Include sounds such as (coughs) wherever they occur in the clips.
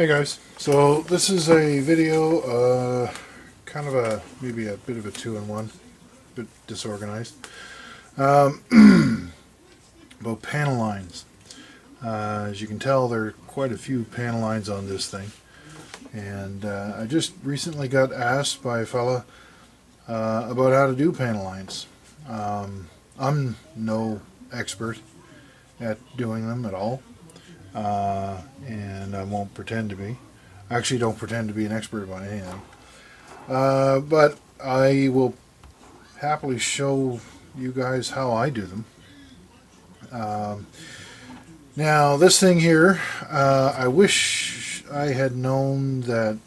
Hey guys, so this is a video, uh, kind of a, maybe a bit of a two-in-one, a bit disorganized, um, (clears throat) about panel lines. Uh, as you can tell, there are quite a few panel lines on this thing, and uh, I just recently got asked by a fella uh, about how to do panel lines. Um, I'm no expert at doing them at all uh, and I won't pretend to be. I actually don't pretend to be an expert about anything. Uh, but I will happily show you guys how I do them. Um, now, this thing here, uh, I wish I had known that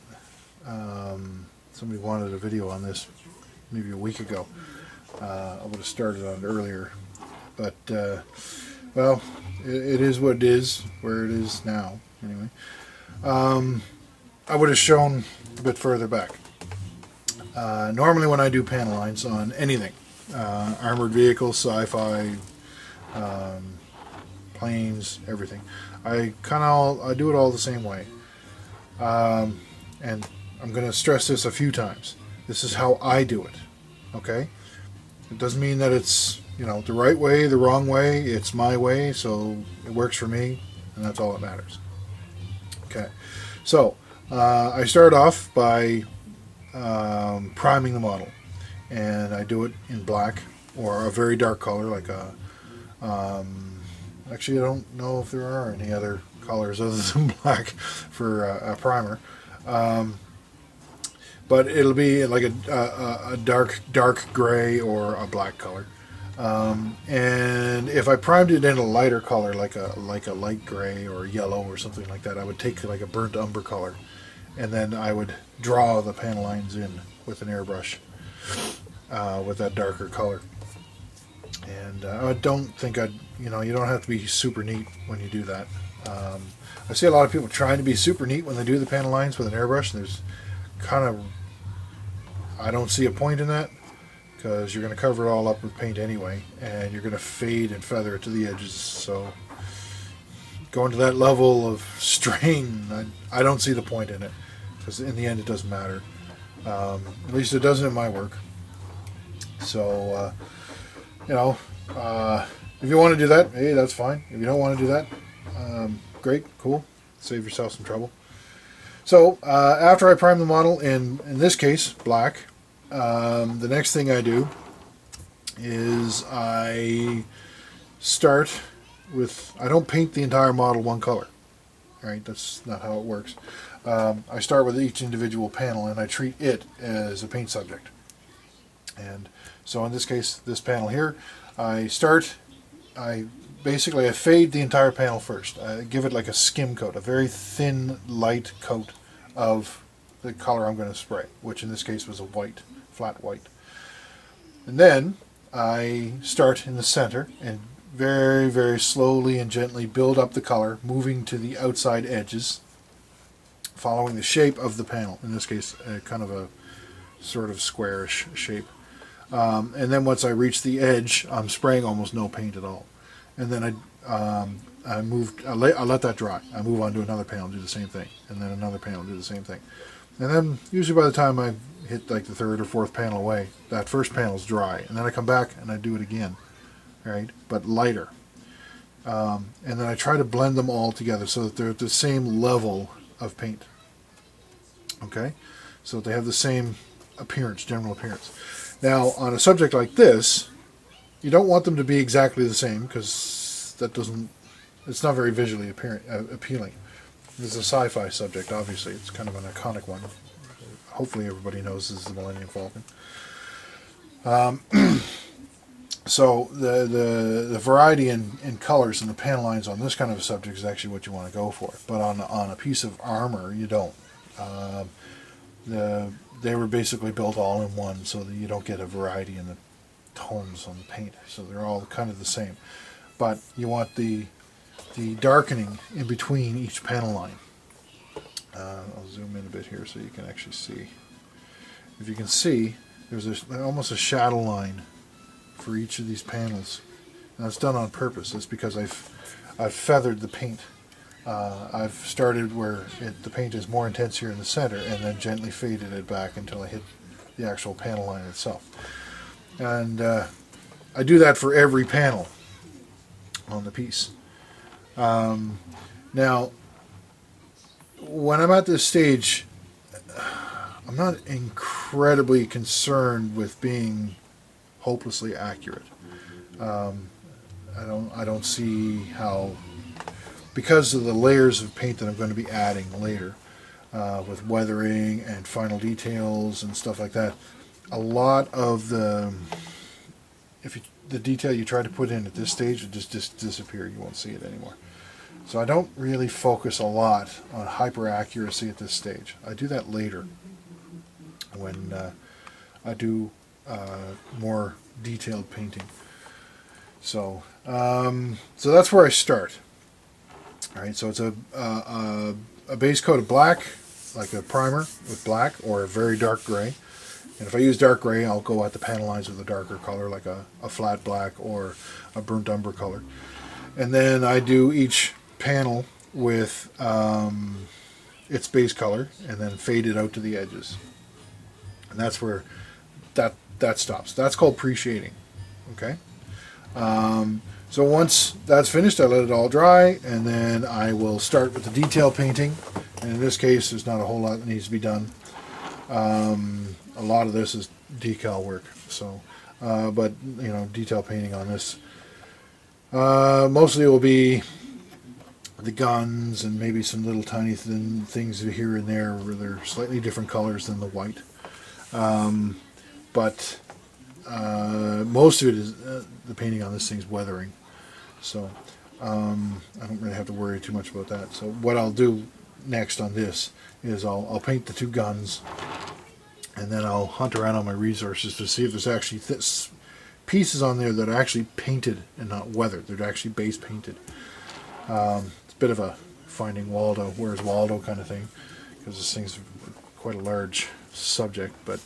um, somebody wanted a video on this maybe a week ago. Uh, I would have started on it earlier. But, uh, well, it, it is what it is, where it is now, anyway. Um, I would have shown a bit further back. Uh, normally when I do panel lines on anything, uh, armored vehicles, sci-fi, um, planes, everything, I kind of I do it all the same way. Um, and I'm going to stress this a few times. This is how I do it. Okay? It doesn't mean that it's you know, the right way, the wrong way, it's my way, so it works for me, and that's all that matters. Okay, so uh, I start off by um, priming the model, and I do it in black or a very dark color, like a. Um, actually, I don't know if there are any other colors other (laughs) than black for a, primer. Um, but it'll be like a, a, a, dark dark gray or a black color. Um, and if I primed it in a lighter color, like a like a light gray or yellow or something like that, I would take like a burnt umber color, and then I would draw the panel lines in with an airbrush uh, with that darker color. And uh, I don't think I'd, you know, you don't have to be super neat when you do that. Um, I see a lot of people trying to be super neat when they do the panel lines with an airbrush. And there's kind of, I don't see a point in that because you're going to cover it all up with paint anyway and you're going to fade and feather it to the edges so going to that level of strain I, I don't see the point in it because in the end it doesn't matter. Um, at least it doesn't in my work. So uh, you know uh, if you want to do that hey that's fine. If you don't want to do that um, great cool. Save yourself some trouble. So uh, after I prime the model in in this case black um, the next thing I do is I start with, I don't paint the entire model one color. Right, that's not how it works. Um, I start with each individual panel and I treat it as a paint subject. And so in this case, this panel here, I start, I basically I fade the entire panel first. I give it like a skim coat, a very thin, light coat of the color I'm going to spray, which in this case was a white flat white. And then I start in the center and very, very slowly and gently build up the color, moving to the outside edges, following the shape of the panel. In this case, kind of a sort of squarish shape. Um, and then once I reach the edge, I'm spraying almost no paint at all. And then I, um, I move, I let, I let that dry. I move on to another panel, do the same thing, and then another panel, do the same thing. And then usually by the time I hit like the third or fourth panel away, that first panel's dry. And then I come back and I do it again, right? But lighter. Um, and then I try to blend them all together so that they're at the same level of paint. Okay? So they have the same appearance, general appearance. Now, on a subject like this, you don't want them to be exactly the same because that doesn't, it's not very visually uh, appealing. This is a sci-fi subject, obviously. It's kind of an iconic one hopefully everybody knows this is the Millennium Falcon. Um, (clears throat) so the, the the variety in, in colors and the panel lines on this kind of a subject is actually what you want to go for. But on on a piece of armor, you don't. Um, the they were basically built all in one, so that you don't get a variety in the tones on the paint. So they're all kind of the same. But you want the the darkening in between each panel line. Uh, I'll zoom in a bit here so you can actually see. If you can see, there's a, almost a shadow line for each of these panels. And that's done on purpose. It's because I've, I've feathered the paint Uh, I've started where it, the paint is more intense here in the center and then gently faded it back until I hit the actual panel line itself. And uh, I do that for every panel on the piece. Um, now, when I'm at this stage, I'm not incredibly concerned with being hopelessly accurate. Um, I don't I don't see how because of the layers of paint that I'm going to be adding later uh, with weathering and final details and stuff like that. A lot of the if you, the detail you try to put in at this stage will just, just disappear. You won't see it anymore. So I don't really focus a lot on hyper accuracy at this stage. I do that later when uh, I do uh, more detailed painting. So, um, so that's where I start. All right, so it's a, a, a base coat of black, like a primer with black, or a very dark gray. And if I use dark gray, I'll go at the panel lines with a darker color, like a, a flat black or a burnt umber color. And then I do each panel with um, its base color and then fade it out to the edges. And that's where that that stops. That's called pre-shading. Okay. Um, so once that's finished, I let it all dry, and then I will start with the detail painting. And in this case, there's not a whole lot that needs to be done. Um, a lot of this is decal work. So, uh, but you know, detail painting on this. Uh, mostly will be the guns and maybe some little tiny thin things here and there where they're slightly different colors than the white. Um, but uh, most of it is uh, the painting on this thing's weathering. So um, I don't really have to worry too much about that. So what I'll do next on this is I'll, I'll paint the two guns and then I'll hunt around on my resources to see if there's actually pieces on there that are actually painted and not weathered. They're actually base painted. Um, bit of a finding Waldo, where's Waldo kind of thing, because this thing's quite a large subject, but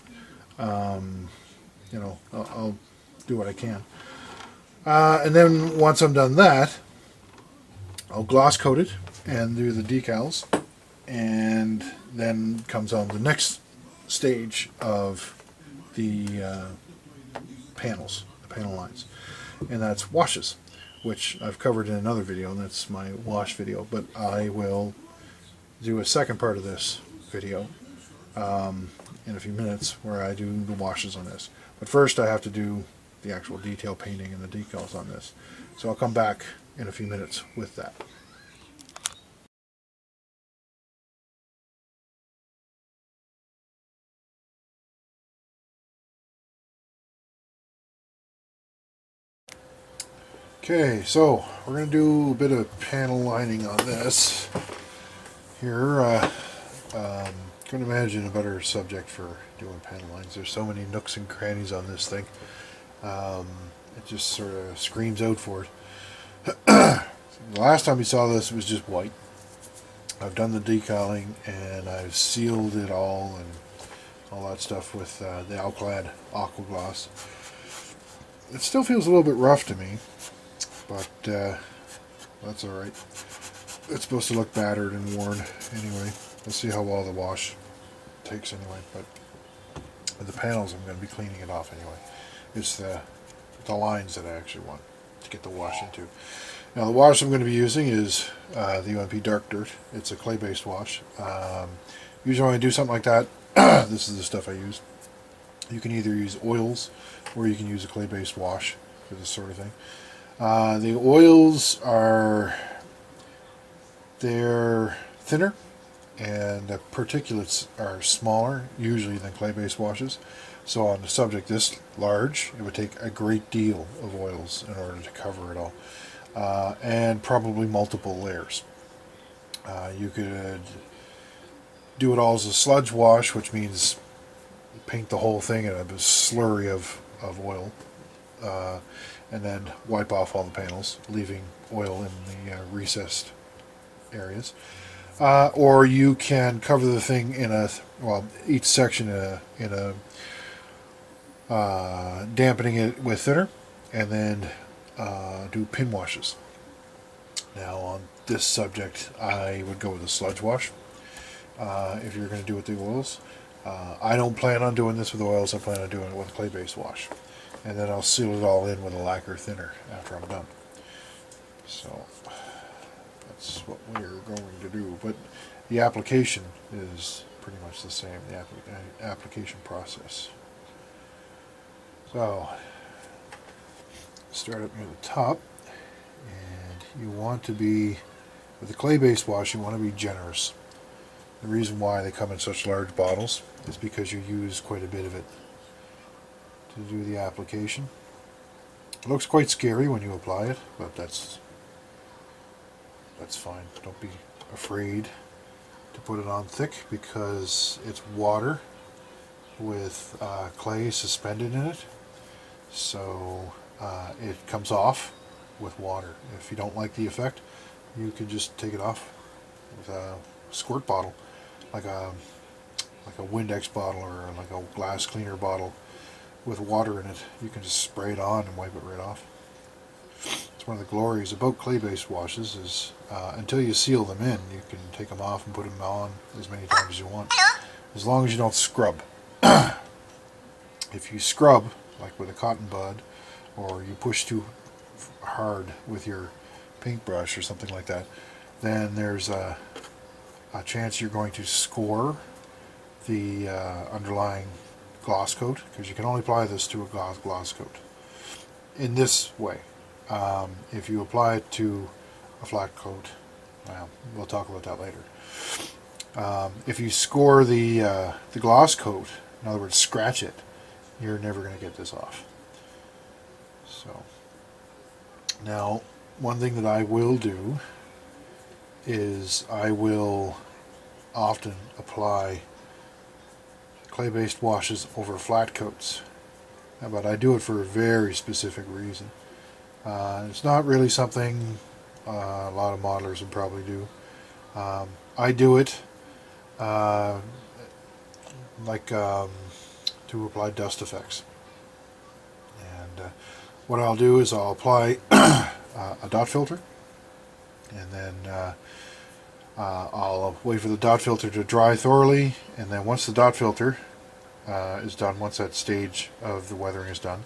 um, you know, I'll, I'll, do what I can. Uh, and then once I'm done that, I'll gloss coat it and do the decals, and then comes on the next stage of the uh, panels, the panel lines, and that's washes which I've covered in another video, and that's my wash video, but I will do a second part of this video um, in a few minutes where I do the washes on this. But first I have to do the actual detail painting and the decals on this. So I'll come back in a few minutes with that. Okay, so we're going to do a bit of panel lining on this. Here, uh, um, couldn't imagine a better subject for doing panel lines. There's so many nooks and crannies on this thing. Um, it just sort of screams out for it. (coughs) the last time you saw this, it was just white. I've done the decaling and I've sealed it all and all that stuff with uh, the Alclad Aqua Gloss. It still feels a little bit rough to me but uh, that's alright. It's supposed to look battered and worn anyway. We'll see how well the wash takes anyway, but the panels I'm going to be cleaning it off anyway. It's the, the lines that I actually want to get the wash into. Now the wash I'm going to be using is uh, the UMP Dark Dirt. It's a clay-based wash. Um, usually when I do something like that, (clears throat) this is the stuff I use. You can either use oils or you can use a clay-based wash for this sort of thing. Uh, the oils are they're thinner and the particulates are smaller usually than clay-based washes. So on a subject this large it would take a great deal of oils in order to cover it all. Uh, and probably multiple layers. Uh, you could do it all as a sludge wash which means paint the whole thing in a slurry of, of oil. Uh, and then wipe off all the panels, leaving oil in the uh, recessed areas. Uh, or you can cover the thing in a, well, each section in a, in a uh, dampening it with thinner, and then uh, do pin washes. Now on this subject, I would go with a sludge wash uh, if you're going to do it with the oils. Uh, I don't plan on doing this with oils, I plan on doing it with a clay-based wash. And then I'll seal it all in with a lacquer thinner after I'm done. So that's what we're going to do. But the application is pretty much the same, the uh, application process. So, start up near the top, and you want to be, with the clay-based wash, you want to be generous. The reason why they come in such large bottles is because you use quite a bit of it to do the application. It looks quite scary when you apply it, but that's that's fine. Don't be afraid to put it on thick because it's water with uh, clay suspended in it. So uh, it comes off with water. If you don't like the effect, you can just take it off with a squirt bottle, like a like a Windex bottle or like a glass cleaner bottle with water in it. You can just spray it on and wipe it right off. It's one of the glories about clay-based washes is uh, until you seal them in, you can take them off and put them on as many times as you want, as long as you don't scrub. (clears throat) if you scrub, like with a cotton bud, or you push too hard with your paintbrush or something like that, then there's a, a chance you're going to score the uh, underlying gloss coat, because you can only apply this to a gloss, gloss coat. In this way, um, if you apply it to a flat coat, well, we'll talk about that later. Um, if you score the uh, the gloss coat, in other words, scratch it, you're never going to get this off. So now, one thing that I will do is I will often apply clay-based washes over flat coats. But I do it for a very specific reason. Uh, it's not really something uh, a lot of modelers would probably do. Um, I do it uh, like um, to apply dust effects. And uh, what I'll do is I'll apply (clears throat) uh, a dot filter and then uh, I'll wait for the dot filter to dry thoroughly and then once the dot filter is done, once that stage of the weathering is done,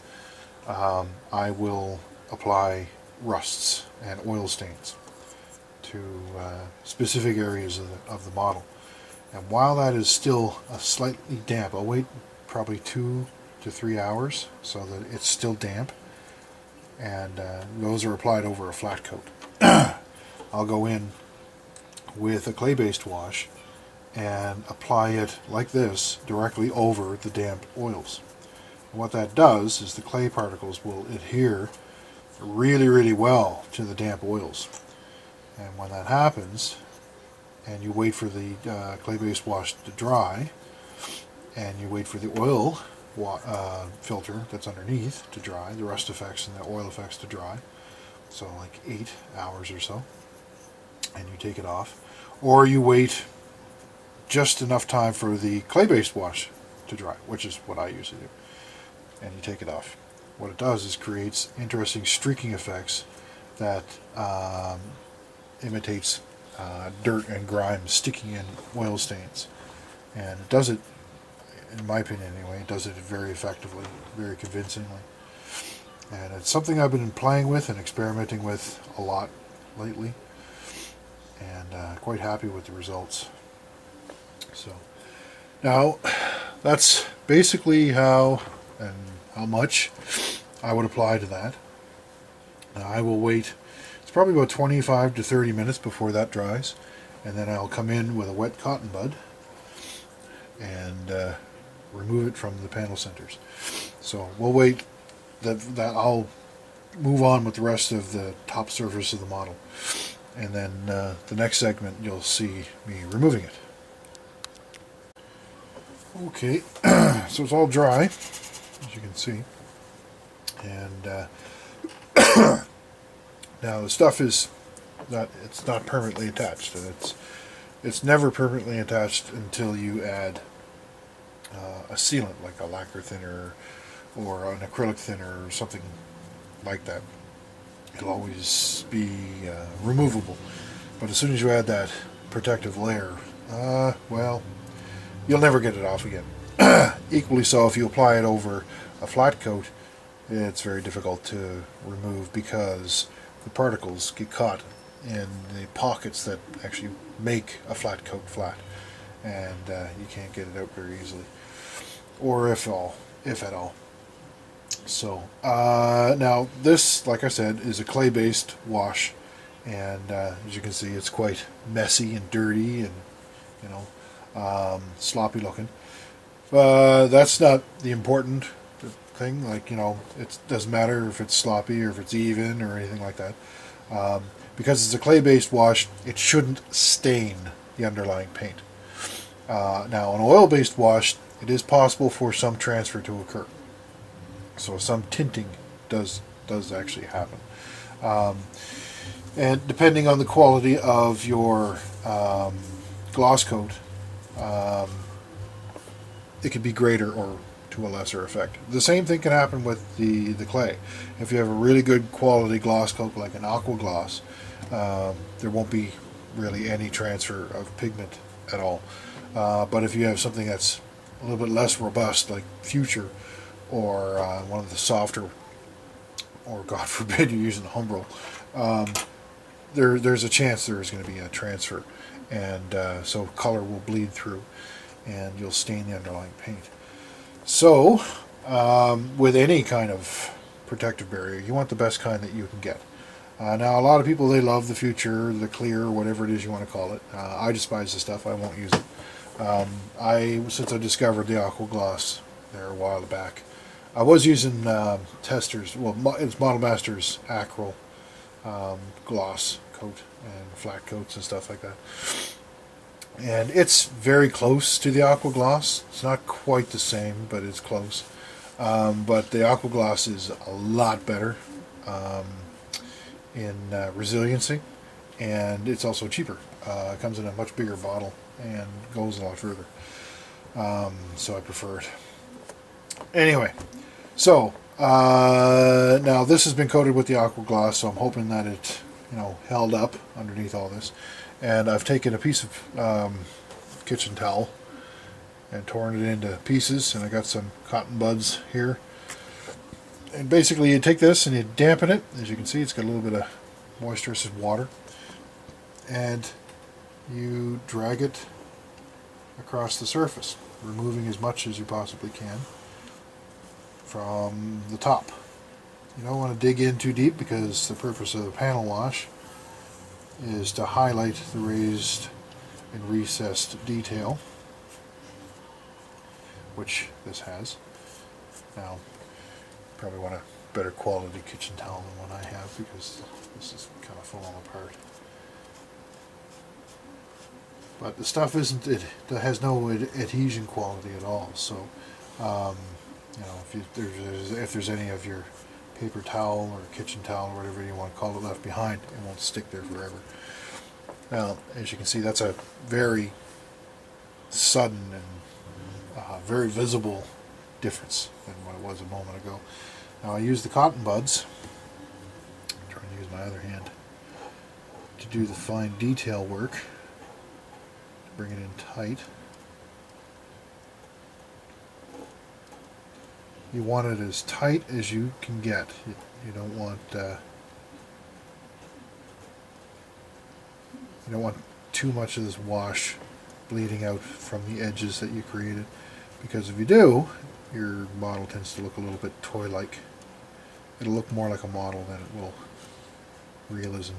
um, I will apply rusts and oil stains to uh, specific areas of the, of the model. And while that is still slightly damp, I'll wait probably two to three hours so that it's still damp. And uh, those are applied over a flat coat. (clears throat) I'll go in with a clay-based wash and apply it like this directly over the damp oils. And what that does is the clay particles will adhere really, really well to the damp oils. And when that happens, and you wait for the uh, clay-based wash to dry, and you wait for the oil uh, filter that's underneath to dry, the rust effects and the oil effects to dry, so like eight hours or so, and you take it off, or you wait just enough time for the clay-based wash to dry, which is what I usually do, and you take it off what it does is creates interesting streaking effects that um, imitates uh, dirt and grime sticking in oil stains. And it does it, in my opinion anyway, it does it very effectively, very convincingly. And it's something I've been playing with and experimenting with a lot lately. And uh, quite happy with the results. So, now, that's basically how and how much I would apply to that. Now I will wait, it's probably about 25 to 30 minutes before that dries, and then I'll come in with a wet cotton bud and uh, remove it from the panel centers. So we'll wait that, that I'll move on with the rest of the top surface of the model. And then uh, the next segment you'll see me removing it. Okay, (clears throat) so it's all dry, as you can see and uh, (clears throat) now the stuff is not it's not permanently attached and it's it's never permanently attached until you add uh, a sealant like a lacquer thinner or an acrylic thinner or something like that it'll always be uh, removable. But as soon as you add that protective layer, uh, well, you'll never get it off again. (clears throat) Equally so, if you apply it over a flat coat, it's very difficult to remove because the particles get caught in the pockets that actually make a flat coat flat and uh, you can't get it out very easily or if all if at all so uh, now this like I said is a clay based wash and uh, as you can see it's quite messy and dirty and you know um, sloppy looking. Uh, that's not the important thing like you know it doesn't matter if it's sloppy or if it's even or anything like that. Um, because it's a clay based wash it shouldn't stain the underlying paint. Uh, now an oil based wash it is possible for some transfer to occur. So some tinting does does actually happen. Um, and depending on the quality of your um, gloss coat um, it could be greater or to a lesser effect. The same thing can happen with the, the clay. If you have a really good quality gloss coat like an aqua gloss, um, there won't be really any transfer of pigment at all. Uh, but if you have something that's a little bit less robust like Future or uh, one of the softer, or God (laughs) forbid you're using Humbrol, um, there, there's a chance there is going to be a transfer. And uh, so color will bleed through and you'll stain the underlying paint. So, um, with any kind of protective barrier, you want the best kind that you can get. Uh, now, a lot of people, they love the future, the clear, whatever it is you want to call it. Uh, I despise the stuff. I won't use it. Um, I, since I discovered the Aqua Gloss there a while back, I was using uh, Testors, well, it's Model Masters Acryl um, gloss coat and flat coats and stuff like that. And it's very close to the aqua gloss. It's not quite the same but it's close. Um, but the aqua gloss is a lot better um, in uh, resiliency and it's also cheaper. Uh, it comes in a much bigger bottle and goes a lot further. Um, so I prefer it. Anyway so uh, now this has been coated with the aqua gloss so I'm hoping that it you know held up underneath all this. And I've taken a piece of um, kitchen towel and torn it into pieces and I got some cotton buds here. And basically you take this and you dampen it. As you can see it's got a little bit of moisture. This is water. And you drag it across the surface removing as much as you possibly can from the top you don't want to dig in too deep because the purpose of the panel wash is to highlight the raised and recessed detail, which this has. Now, probably want a better quality kitchen towel than one I have because this is kind of falling apart. But the stuff isn't, it, it has no ad adhesion quality at all, so, um, you know, if, you, there's, if there's any of your paper towel or kitchen towel or whatever you want to call it left behind. It won't stick there forever. Now, as you can see, that's a very sudden and uh, very visible difference than what it was a moment ago. Now I use the cotton buds, I'm trying to use my other hand, to do the fine detail work, bring it in tight. You want it as tight as you can get. You, you don't want uh, you don't want too much of this wash bleeding out from the edges that you created because if you do your model tends to look a little bit toy-like. It'll look more like a model than it will realism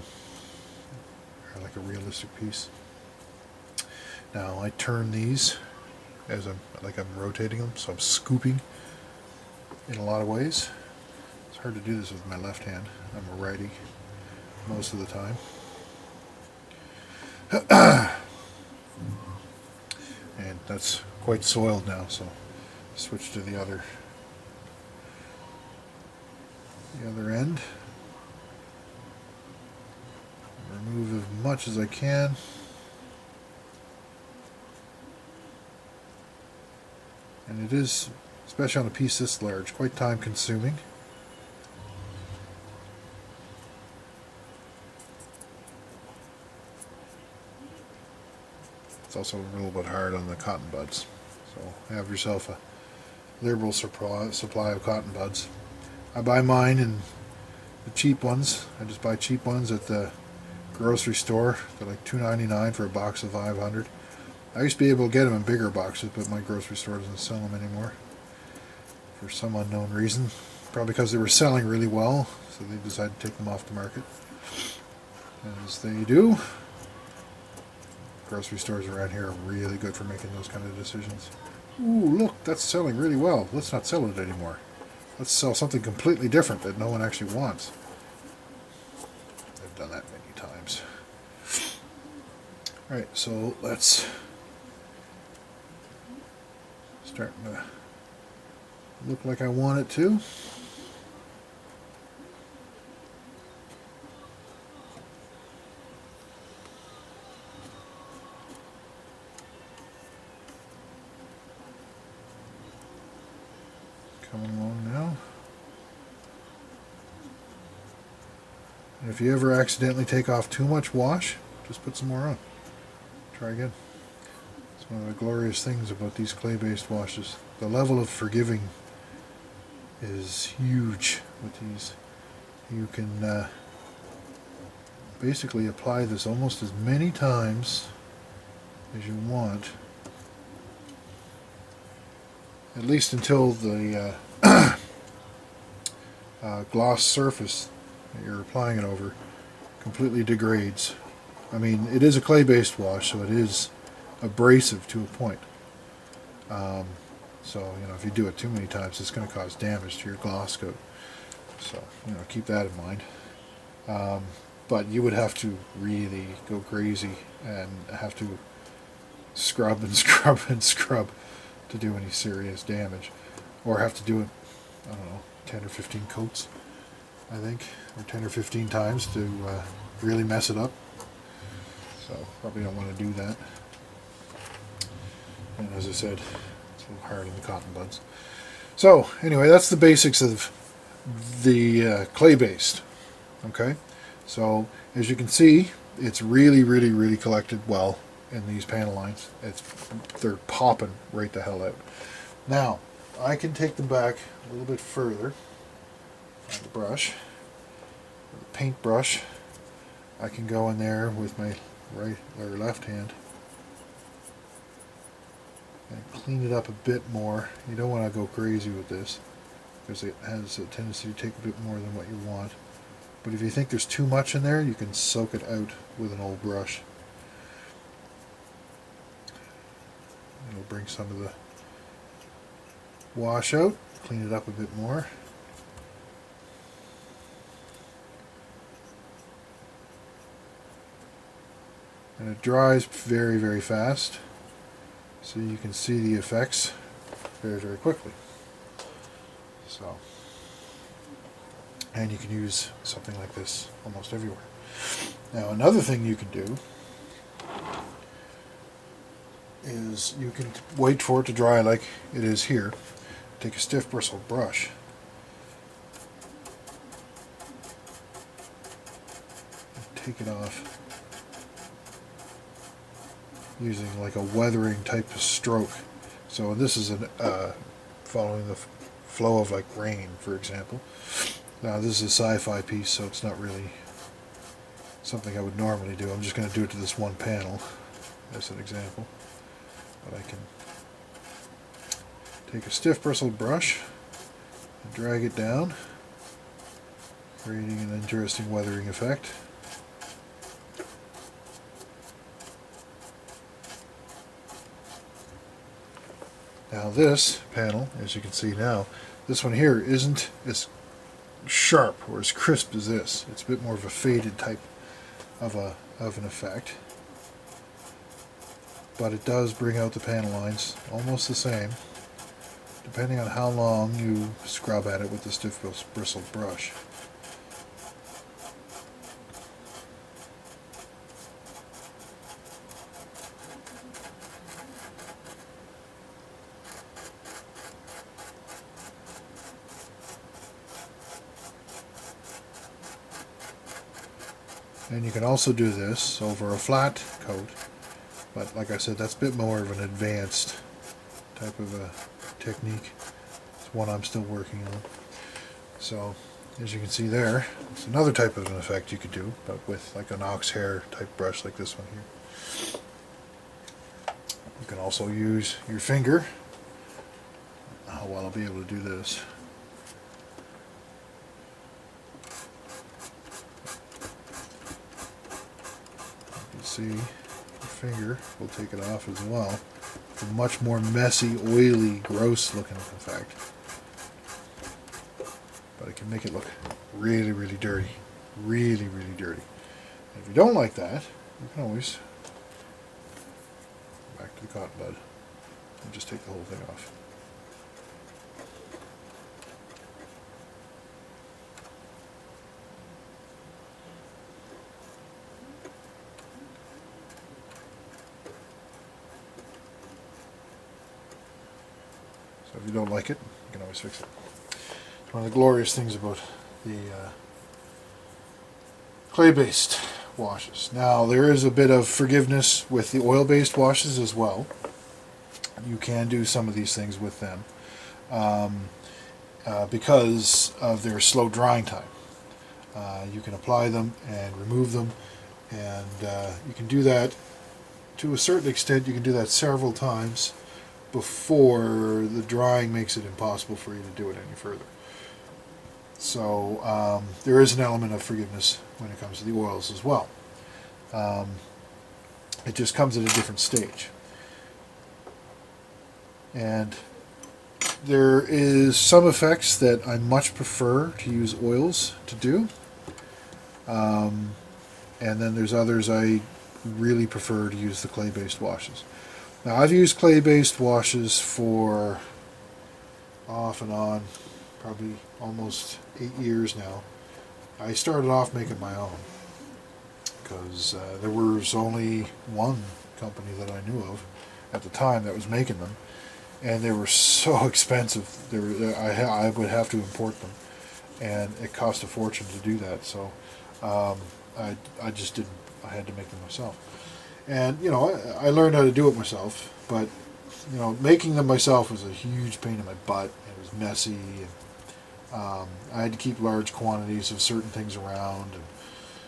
or like a realistic piece. Now I turn these as I'm like I'm rotating them so I'm scooping in a lot of ways. It's hard to do this with my left hand. I'm a righty most of the time. (clears throat) and that's quite soiled now, so switch to the other the other end. Remove as much as I can. And it is especially on a piece this large. Quite time consuming. It's also a little bit hard on the cotton buds. So have yourself a liberal supply of cotton buds. I buy mine in the cheap ones. I just buy cheap ones at the grocery store. They're like $2.99 for a box of 500. I used to be able to get them in bigger boxes, but my grocery store doesn't sell them anymore for some unknown reason. Probably because they were selling really well, so they decided to take them off the market. As they do. Grocery stores around here are really good for making those kind of decisions. Ooh, look, that's selling really well. Let's not sell it anymore. Let's sell something completely different that no one actually wants. I've done that many times. Alright, so let's start look like I want it to. Coming along now. And if you ever accidentally take off too much wash, just put some more on. Try again. It's one of the glorious things about these clay-based washes. The level of forgiving is huge with these. You can uh, basically apply this almost as many times as you want at least until the uh, (coughs) uh, gloss surface that you're applying it over completely degrades. I mean, it is a clay-based wash, so it is abrasive to a point. Um, so, you know, if you do it too many times, it's going to cause damage to your gloss coat. So, you know, keep that in mind. Um, but you would have to really go crazy and have to scrub and (laughs) scrub and scrub to do any serious damage. Or have to do it, I don't know, 10 or 15 coats, I think, or 10 or 15 times to uh, really mess it up. So probably don't want to do that. And as I said, it's a hard on the cotton buds. So anyway, that's the basics of the uh, clay-based. Okay, so as you can see, it's really, really, really collected well in these panel lines. It's they're popping right the hell out. Now I can take them back a little bit further. The brush, the paint brush. I can go in there with my right or left hand and clean it up a bit more. You don't want to go crazy with this because it has a tendency to take a bit more than what you want. But if you think there's too much in there, you can soak it out with an old brush. It'll bring some of the wash out, clean it up a bit more. And it dries very, very fast. So you can see the effects very, very quickly. So, and you can use something like this almost everywhere. Now another thing you can do is you can wait for it to dry like it is here. Take a stiff bristled brush. Take it off using like a weathering type of stroke. So this is an, uh, following the flow of like rain, for example. Now this is a sci-fi piece, so it's not really something I would normally do. I'm just going to do it to this one panel as an example. But I can take a stiff bristled brush and drag it down, creating an interesting weathering effect. Now this panel, as you can see now, this one here isn't as sharp or as crisp as this. It's a bit more of a faded type of a of an effect but it does bring out the panel lines almost the same depending on how long you scrub at it with the stiff bristled brush. And you can also do this over a flat coat But like I said, that's a bit more of an advanced type of a technique. It's one I'm still working on. So, as you can see there, it's another type of an effect you could do, but with like an ox hair type brush like this one here. You can also use your finger. How well I'll be able to do this. See the finger, we'll take it off as well. It's a much more messy, oily, gross looking in fact. But it can make it look really, really dirty. Really, really dirty. And if you don't like that, you can always go back to the cotton bud and just take the whole thing off. So if you don't like it, you can always fix it. It's one of the glorious things about the uh, clay-based washes. Now there is a bit of forgiveness with the oil-based washes as well. You can do some of these things with them um, uh, because of their slow drying time. Uh, you can apply them and remove them and uh, you can do that to a certain extent you can do that several times before the drying makes it impossible for you to do it any further. So um, there is an element of forgiveness when it comes to the oils as well. Um, it just comes at a different stage. And there is some effects that I much prefer to use oils to do. Um, and then there's others I really prefer to use the clay-based washes. Now I've used clay-based washes for off and on, probably almost eight years now. I started off making my own because uh, there was only one company that I knew of at the time that was making them, and they were so (laughs) expensive. They were, I, I would have to import them, and it cost a fortune to do that. So um, I, I just didn't. I had to make them myself. And, you know, I, I learned how to do it myself, but, you know, making them myself was a huge pain in my butt. It was messy. And, um, I had to keep large quantities of certain things around. And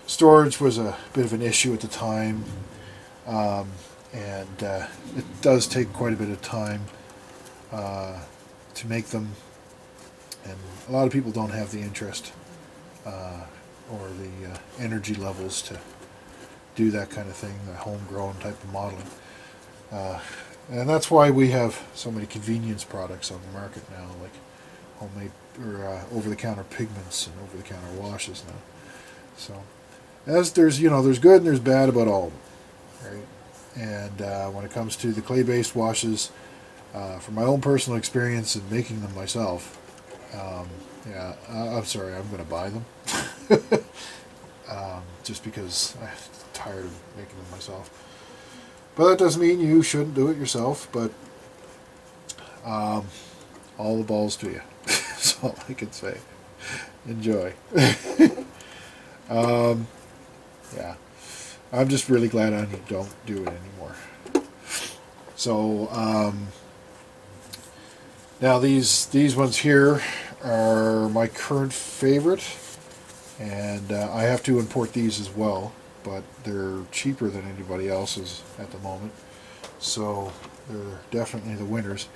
storage was a bit of an issue at the time. Um, and uh, it does take quite a bit of time uh, to make them. And a lot of people don't have the interest uh, or the uh, energy levels to do that kind of thing, the homegrown type of modeling. Uh, and that's why we have so many convenience products on the market now, like homemade or uh, over-the-counter pigments and over-the-counter washes now. So, as there's you know there's good and there's bad about all of them, right? And uh, when it comes to the clay-based washes, uh, from my own personal experience in making them myself, um, yeah, I'm sorry, I'm going to buy them. (laughs) um, just because I tired of making them myself. But that doesn't mean you shouldn't do it yourself, but um, all the balls to you. (laughs) That's all I can say. Enjoy. (laughs) um, yeah. I'm just really glad I don't do it anymore. So, um, now these, these ones here are my current favorite, and uh, I have to import these as well but they're cheaper than anybody else's at the moment. So they're definitely the winners.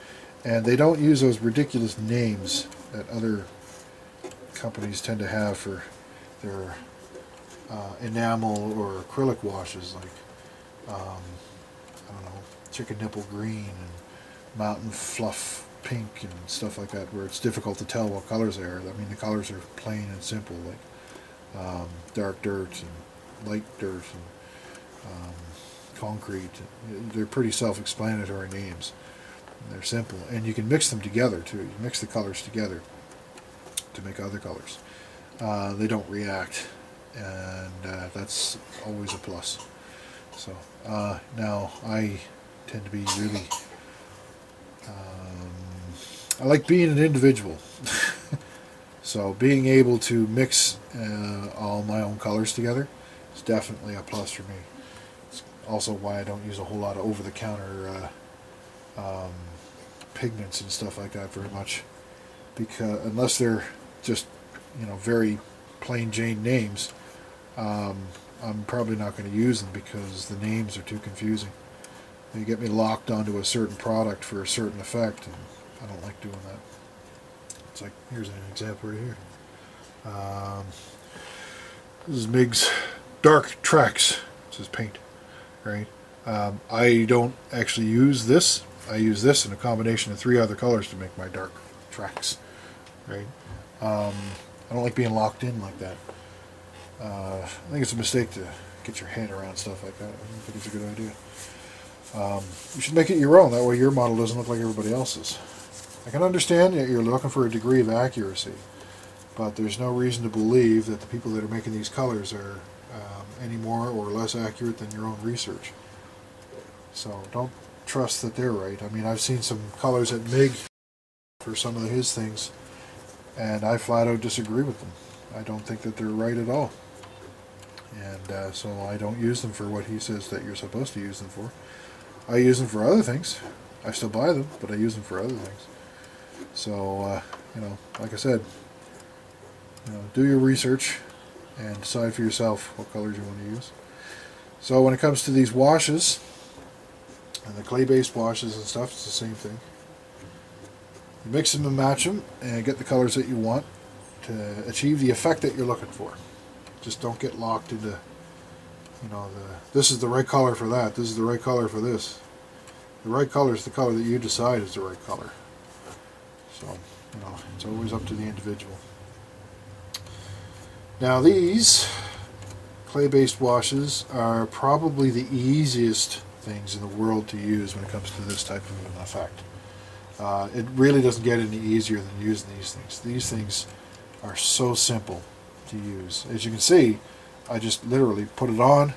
And they don't use those ridiculous names that other companies tend to have for their uh, enamel or acrylic washes like um, I don't know chicken nipple green and mountain fluff pink and stuff like that where it's difficult to tell what colors they are. I mean the colors are plain and simple like um, dark dirt and light dirt and um, concrete. They're pretty self-explanatory names. They're simple, and you can mix them together too. You mix the colors together to make other colors. Uh, they don't react, and uh, that's always a plus. So uh, now I tend to be really. Um, I like being an individual. (laughs) so being able to mix uh, all my own colors together definitely a plus for me. It's also why I don't use a whole lot of over-the-counter uh, um, pigments and stuff like that very much, because unless they're just you know very plain Jane names, um, I'm probably not going to use them because the names are too confusing. They get me locked onto a certain product for a certain effect, and I don't like doing that. It's like here's an example right here. Um, this is Mig's Dark Tracks. This is paint, right? Um, I don't actually use this. I use this in a combination of three other colors to make my dark tracks, right? Um, I don't like being locked in like that. Uh, I think it's a mistake to get your head around stuff like that. I don't think it's a good idea. Um, you should make it your own. That way your model doesn't look like everybody else's. I can understand that you're looking for a degree of accuracy, but there's no reason to believe that the people that are making these colors are um, any more or less accurate than your own research. So don't trust that they're right. I mean, I've seen some colors at MIG for some of his things, and I flat out disagree with them. I don't think that they're right at all. And uh, so I don't use them for what he says that you're supposed to use them for. I use them for other things. I still buy them, but I use them for other things. So, uh, you know, like I said, you know, do your research and decide for yourself what colors you want to use. So when it comes to these washes, and the clay-based washes and stuff, it's the same thing. You mix them and match them and get the colors that you want to achieve the effect that you're looking for. Just don't get locked into, you know, the this is the right color for that, this is the right color for this. The right color is the color that you decide is the right color. So, you know, it's always up to the individual. Now these clay-based washes are probably the easiest things in the world to use when it comes to this type of an effect. Uh, it really doesn't get any easier than using these things. These things are so simple to use. As you can see, I just literally put it on,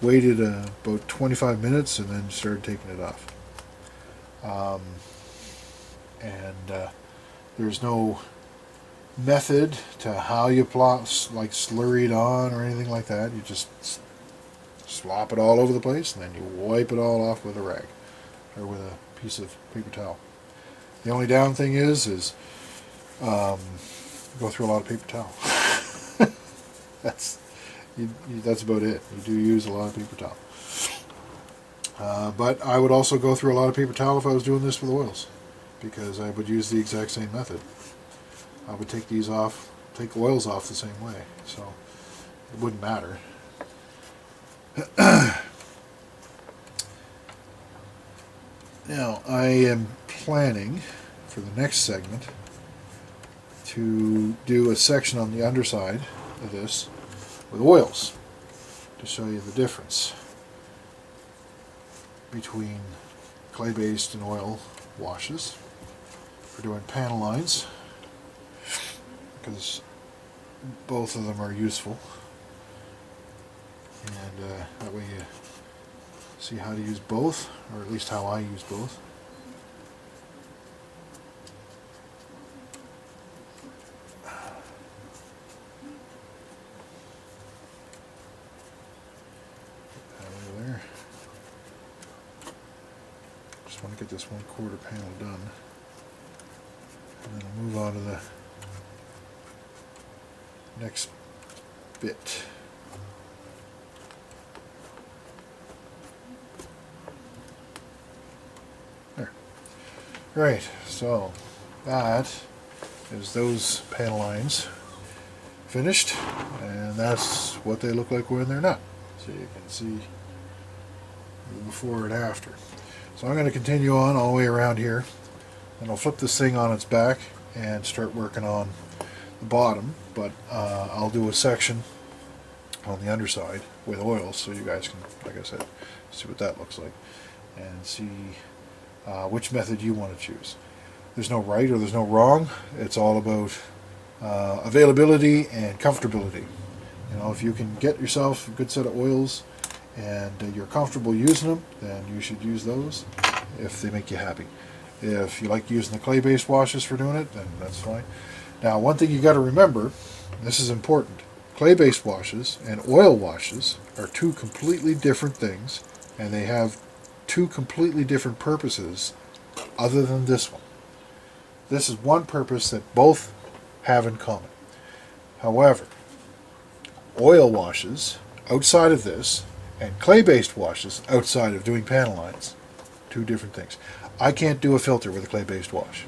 waited uh, about 25 minutes, and then started taking it off. Um, and uh, there's no method to how you plot, like slurry it on or anything like that. You just slop it all over the place, and then you wipe it all off with a rag or with a piece of paper towel. The only down thing is, is um, go through a lot of paper towel. (laughs) that's you, you, that's about it. You do use a lot of paper towel. Uh, but I would also go through a lot of paper towel if I was doing this with oils, because I would use the exact same method. I would take these off, take oils off the same way, so it wouldn't matter. (clears throat) now, I am planning for the next segment to do a section on the underside of this with oils to show you the difference between clay-based and oil washes for doing panel lines because both of them are useful. And uh, that way you see how to use both or at least how I use both. Just want to get this one quarter panel done. And then I'll move on to the next bit. There. Right, so that is those panel lines finished and that's what they look like when they're not. So you can see before and after. So I'm going to continue on all the way around here and I'll flip this thing on its back and start working on the bottom but uh, I'll do a section on the underside with oils so you guys can like I said see what that looks like and see uh, which method you want to choose. There's no right or there's no wrong. It's all about uh, availability and comfortability. You know if you can get yourself a good set of oils and uh, you're comfortable using them then you should use those if they make you happy. If you like using the clay-based washes for doing it then that's fine now, one thing you've got to remember, this is important, clay-based washes and oil washes are two completely different things and they have two completely different purposes other than this one. This is one purpose that both have in common. However, oil washes outside of this and clay-based washes outside of doing panel lines, two different things. I can't do a filter with a clay-based wash.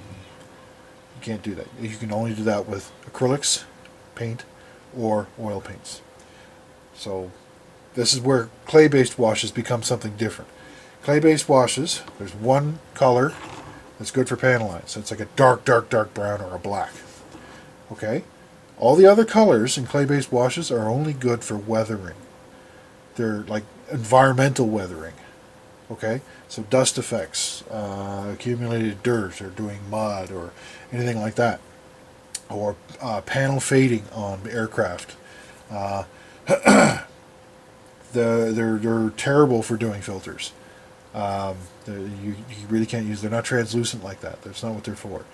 Can't do that. You can only do that with acrylics, paint, or oil paints. So this is where clay-based washes become something different. Clay-based washes, there's one color that's good for panel lines. So It's like a dark, dark, dark brown or a black. Okay? All the other colors in clay-based washes are only good for weathering. They're like environmental weathering. Okay? So dust effects, uh, accumulated dirt, or doing mud, or anything like that. Or uh, panel fading on aircraft. Uh, (clears throat) the, they're, they're terrible for doing filters. Um, you, you really can't use. They're not translucent like that. That's not what they're for.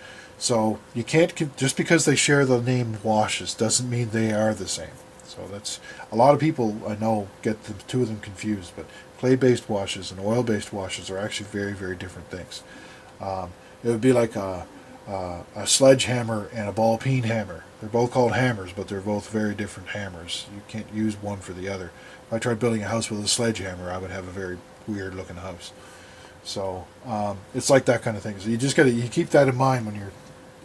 So you can't just because they share the name washes doesn't mean they are the same. So that's a lot of people I know get the two of them confused. But clay-based washes and oil-based washes are actually very very different things. Um, it would be like a, a, a sledgehammer and a ball peen hammer. They're both called hammers, but they're both very different hammers. You can't use one for the other. If I tried building a house with a sledgehammer, I would have a very weird looking house. So um, it's like that kind of thing. So you just got to you keep that in mind when you're,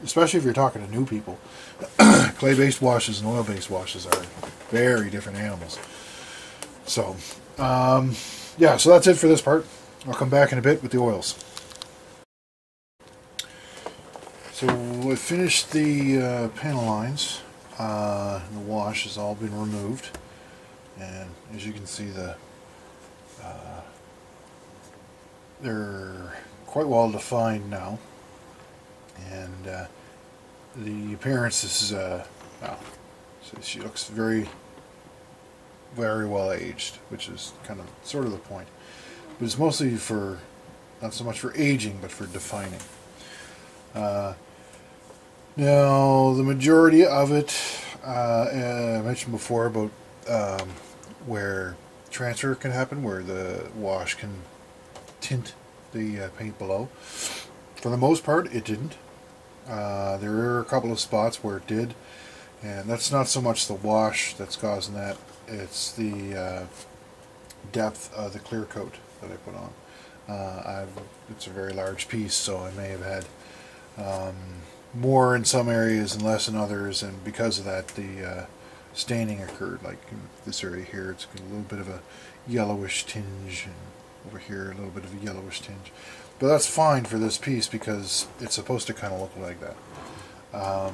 especially if you're talking to new people. (coughs) Clay-based washes and oil-based washes are very different animals. So um, yeah, so that's it for this part. I'll come back in a bit with the oils. So I finished the uh, panel lines. Uh, the wash has all been removed, and as you can see, the uh, they're quite well defined now, and uh, the appearance is uh, wow. So she looks very, very well aged, which is kind of sort of the point. But it's mostly for not so much for aging, but for defining. Uh, now, the majority of it, uh, I mentioned before about um, where transfer can happen, where the wash can tint the uh, paint below. For the most part, it didn't. Uh, there are a couple of spots where it did, and that's not so much the wash that's causing that, it's the uh, depth of the clear coat that I put on. Uh, it's a very large piece, so I may have had um, more in some areas and less in others, and because of that, the uh, staining occurred. Like this area here, it's got a little bit of a yellowish tinge, and over here a little bit of a yellowish tinge. But that's fine for this piece because it's supposed to kind of look like that. Um,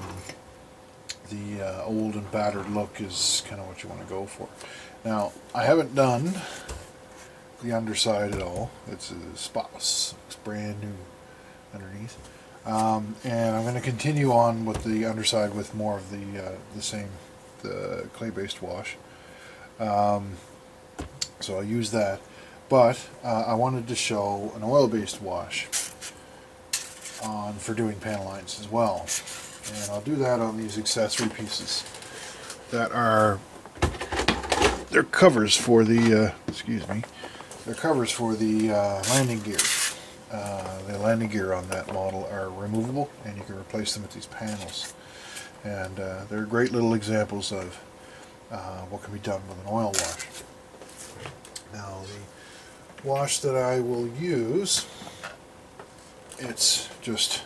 the uh, old and battered look is kind of what you want to go for. Now, I haven't done the underside at all. It's spotless. It's brand new underneath. Um, and I'm going to continue on with the underside with more of the uh, the same the clay-based wash. Um, so I'll use that. But uh, I wanted to show an oil-based wash on for doing panel lines as well. And I'll do that on these accessory pieces that are they're covers for the uh, excuse me they're covers for the uh, landing gear. Uh, the landing gear on that model are removable and you can replace them with these panels. And uh, they're great little examples of uh, what can be done with an oil wash. Now the wash that I will use, it's just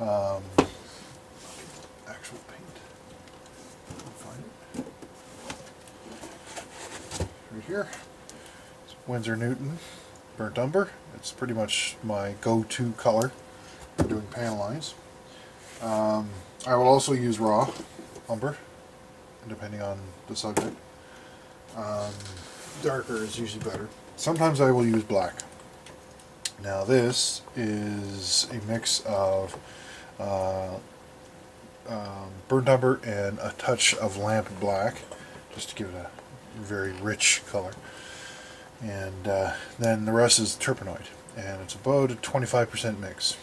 um, actual paint. find it. Right here. It's Winsor Newton Burnt Umber. It's pretty much my go-to color for doing panel lines. Um, I will also use raw umber, depending on the subject. Um, darker is usually better. Sometimes I will use black. Now this is a mix of uh, um, burnt umber and a touch of lamp black, just to give it a very rich color. And uh, then the rest is Turpenoid, and it's about a 25% mix.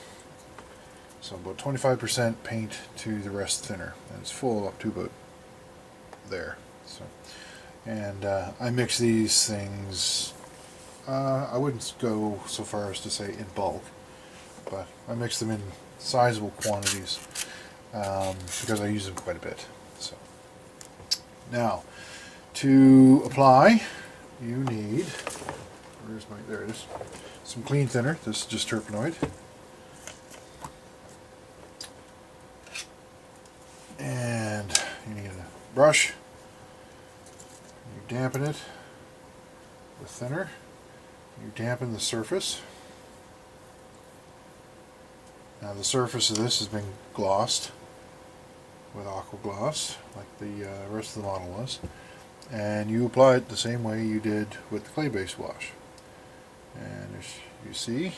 So about 25% paint to the rest thinner, and it's full up to about there. So, and uh, I mix these things Uh, I wouldn't go so far as to say in bulk, but I mix them in sizable quantities um, because I use them quite a bit. So now to apply, you need where's my there it is some clean thinner. This is just Turpenoid. And you need a brush. You dampen it with thinner. You dampen the surface. Now the surface of this has been glossed with aqua gloss, like the uh, rest of the model was. And you apply it the same way you did with the clay-based wash. And as you see,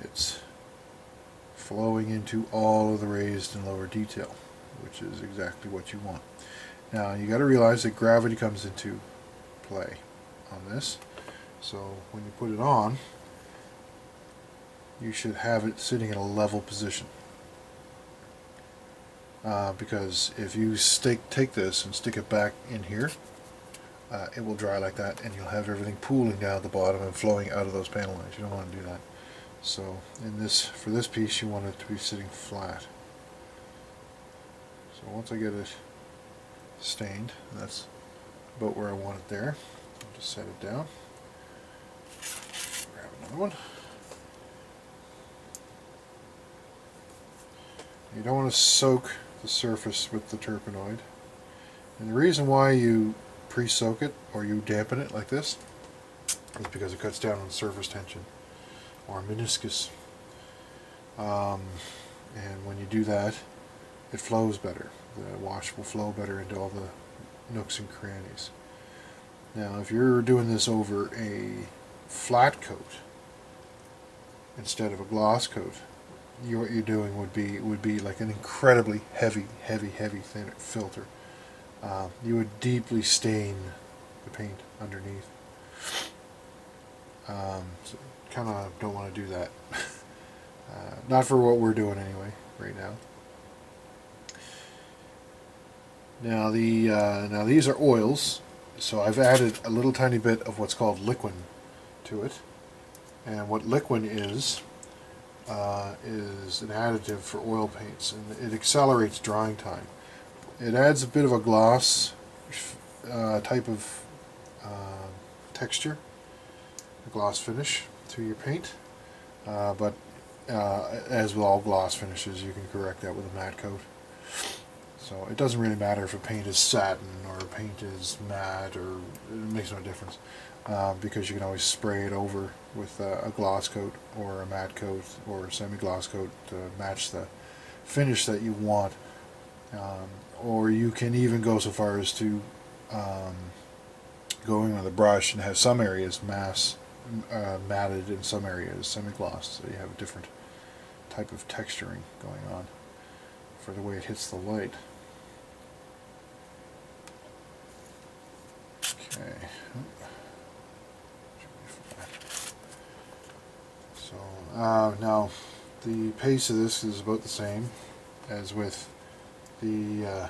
it's flowing into all of the raised and lower detail, which is exactly what you want. Now you got to realize that gravity comes into play on this. So when you put it on, you should have it sitting in a level position. Uh, because if you stick, take this and stick it back in here, uh, it will dry like that and you'll have everything pooling down at the bottom and flowing out of those panel lines. You don't want to do that. So in this, for this piece you want it to be sitting flat. So once I get it stained, that's about where I want it there. I'll just set it down. Grab another one. You don't want to soak the surface with the Turpenoid. And the reason why you pre-soak it or you dampen it like this is because it cuts down on surface tension or meniscus. Um, and when you do that, it flows better. The wash will flow better into all the nooks and crannies. Now, if you're doing this over a flat coat instead of a gloss coat, you, what you're doing would be would be like an incredibly heavy, heavy, heavy thin filter uh, you would deeply stain the paint underneath. Um, so kind of don't want to do that. (laughs) uh, not for what we're doing anyway, right now. Now the uh, now these are oils, so I've added a little tiny bit of what's called liquin to it, and what liquin is uh, is an additive for oil paints, and it accelerates drying time. It adds a bit of a gloss uh, type of uh, texture, a gloss finish to your paint. Uh, but uh, as with all gloss finishes, you can correct that with a matte coat. So it doesn't really matter if a paint is satin or a paint is matte, or it makes no difference. Uh, because you can always spray it over with a gloss coat or a matte coat or a semi-gloss coat to match the finish that you want. Um, or you can even go so far as to um, in with a brush and have some areas mass uh, matted in some areas semi-gloss so you have a different type of texturing going on for the way it hits the light. Okay. So uh, now the pace of this is about the same as with the, uh,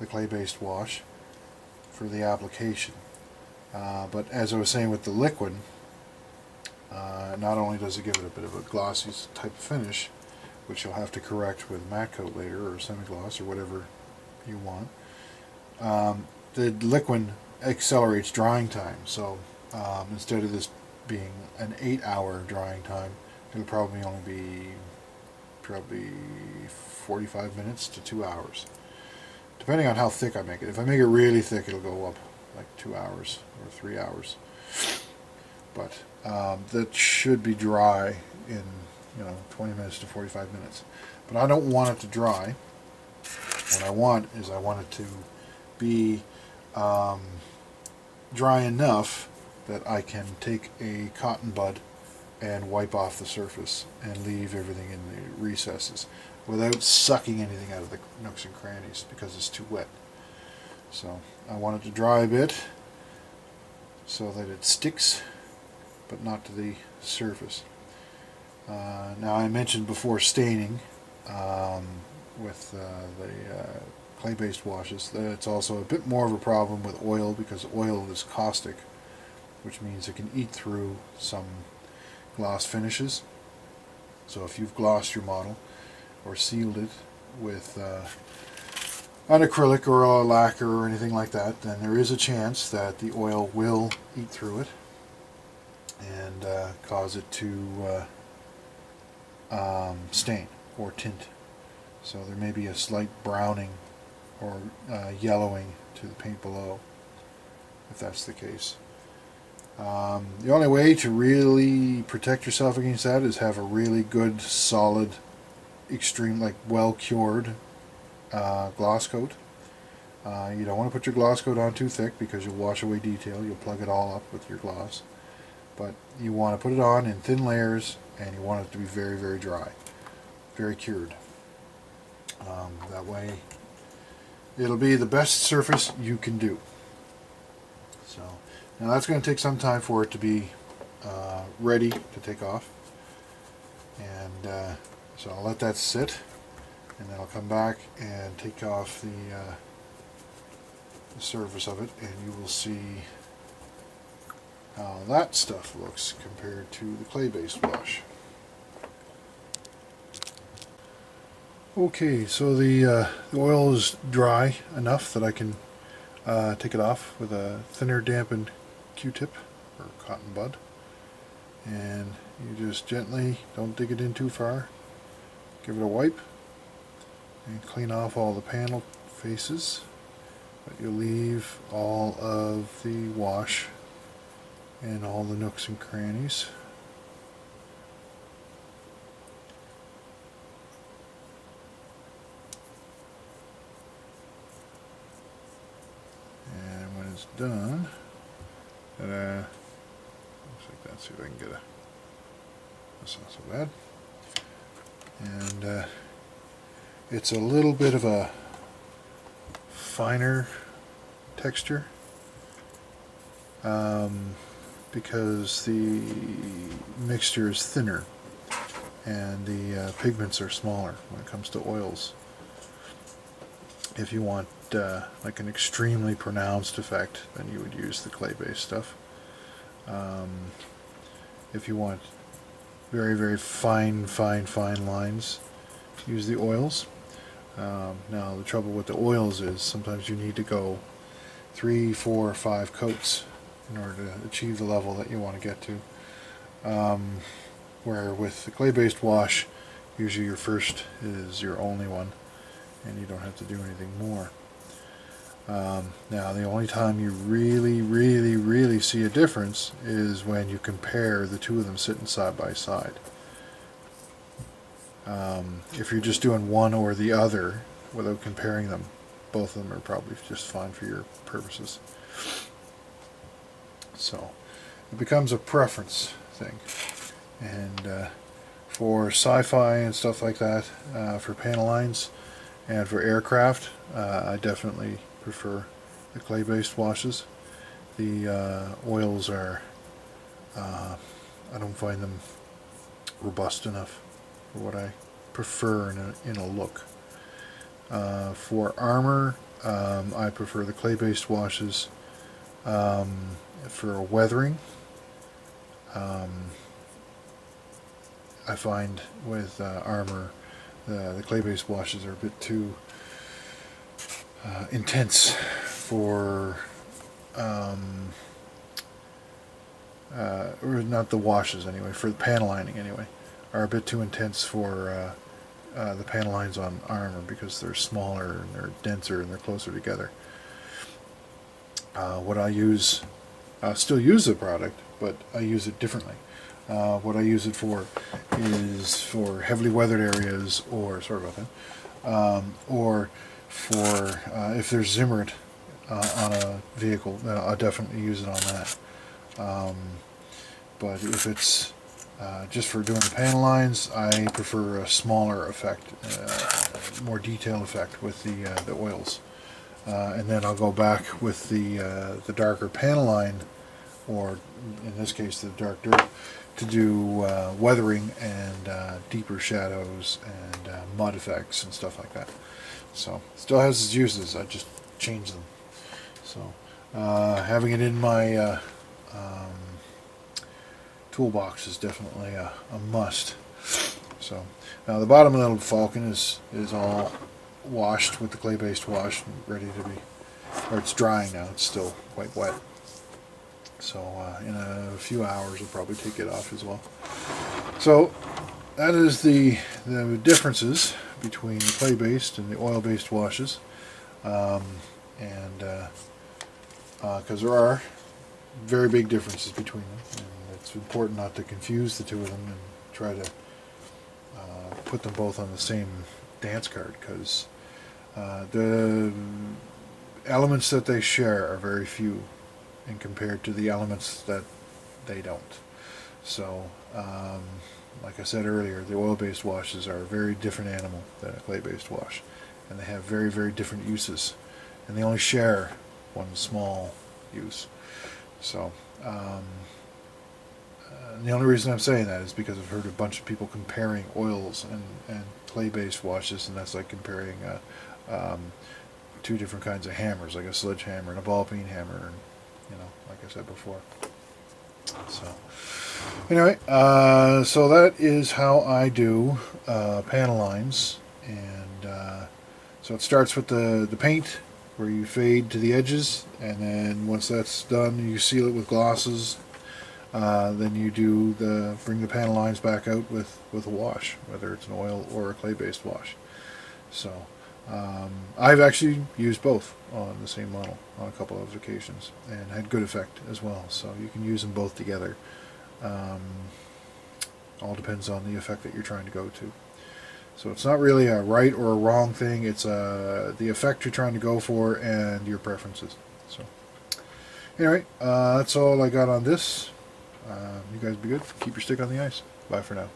the clay-based wash for the application. Uh, but as I was saying with the liquin, uh, not only does it give it a bit of a glossy type of finish, which you'll have to correct with matte coat later or semi-gloss or whatever you want, um, the liquin accelerates drying time. So um, instead of this being an 8 hour drying time, it'll probably only be probably 45 minutes to two hours. Depending on how thick I make it. If I make it really thick it'll go up like two hours or three hours. But um, that should be dry in you know 20 minutes to 45 minutes. But I don't want it to dry. What I want is I want it to be um, dry enough that I can take a cotton bud and wipe off the surface and leave everything in the recesses without sucking anything out of the nooks and crannies because it's too wet. So I want it to dry a bit so that it sticks but not to the surface. Uh, now I mentioned before staining um, with uh, the uh, clay-based washes that it's also a bit more of a problem with oil because oil is caustic which means it can eat through some gloss finishes. So if you've glossed your model or sealed it with uh, an acrylic or a lacquer or anything like that, then there is a chance that the oil will eat through it and uh, cause it to uh, um, stain or tint. So there may be a slight browning or uh, yellowing to the paint below, if that's the case. Um, the only way to really protect yourself against that is have a really good, solid, extreme, like well cured uh, gloss coat. Uh, you don't want to put your gloss coat on too thick because you'll wash away detail. You'll plug it all up with your gloss. But you want to put it on in thin layers and you want it to be very, very dry. Very cured. Um, that way it'll be the best surface you can do. So now that's going to take some time for it to be uh, ready to take off. And uh, so I'll let that sit and then I'll come back and take off the, uh, the surface of it and you will see how that stuff looks compared to the clay-based wash. Okay, so the, uh, the oil is dry enough that I can uh, take it off with a thinner dampened Q-tip or cotton bud. And you just gently, don't dig it in too far, give it a wipe and clean off all the panel faces. But you'll leave all of the wash and all the nooks and crannies. And when it's done, uh, looks like that. See if I can get a. That's not so bad. And uh, it's a little bit of a finer texture um, because the mixture is thinner and the uh, pigments are smaller when it comes to oils. If you want uh, like an extremely pronounced effect, then you would use the clay-based stuff. Um, if you want very, very fine, fine, fine lines, use the oils. Um, now the trouble with the oils is sometimes you need to go three, four, five coats in order to achieve the level that you want to get to. Um, where with the clay-based wash, usually your first is your only one, and you don't have to do anything more. Um, now the only time you really, really, really see a difference is when you compare the two of them sitting side by side. Um, if you're just doing one or the other without comparing them, both of them are probably just fine for your purposes. So it becomes a preference thing. And uh, for sci-fi and stuff like that, uh, for panel lines and for aircraft, uh, I definitely prefer the clay-based washes. The uh, oils are, uh, I don't find them robust enough for what I prefer in a, in a look. Uh, for armor, um, I prefer the clay-based washes. Um, for weathering, um, I find with uh, armor, the clay-based washes are a bit too uh, intense for um, uh, or not the washes anyway, for the panel lining anyway, are a bit too intense for uh, uh, the panel lines on armor because they're smaller and they're denser and they're closer together. Uh, what I use, I still use the product, but I use it differently. Uh, what I use it for is for heavily weathered areas, or sorry about that, um, or for uh, if there's Zimmerit uh, on a vehicle, I'll definitely use it on that. Um, but if it's uh, just for doing the panel lines, I prefer a smaller effect, uh, more detailed effect with the uh, the oils. Uh, and then I'll go back with the the darker panel line, or in this case the dark dirt, to do uh, weathering and uh, deeper shadows and uh, mud effects and stuff like that. So still has its uses. I just change them. So uh, having it in my um, toolbox is definitely a, a must. So now the bottom of the Falcon is is all washed with the clay-based wash and ready to be, or it's drying now. It's still quite wet. So uh, in a few hours, we'll probably take it off as well. So that is the the differences between the clay-based and the oil-based washes, um, and because uh, uh, there are very big differences between them, and it's important not to confuse the two of them and try to uh, put them both on the same dance card because uh, the elements that they share are very few and compared to the elements that they don't. So, um, like I said earlier, the oil-based washes are a very different animal than a clay-based wash, and they have very, very different uses, and they only share one small use. So, um, uh, the only reason I'm saying that is because I've heard a bunch of people comparing oils and, and clay-based washes, and that's like comparing uh, um, two different kinds of hammers, like a sledgehammer and a ball peen hammer, and you know, like I said before. So, anyway, uh, so that is how I do uh, panel lines, and uh, so it starts with the the paint, where you fade to the edges, and then once that's done, you seal it with glosses. Uh, then you do the bring the panel lines back out with with a wash, whether it's an oil or a clay-based wash. So. Um, I've actually used both on the same model on a couple of occasions and had good effect as well. So you can use them both together. Um, all depends on the effect that you're trying to go to. So it's not really a right or a wrong thing. It's uh, the effect you're trying to go for and your preferences. So anyway, uh, that's all I got on this. Um, you guys be good. Keep your stick on the ice. Bye for now.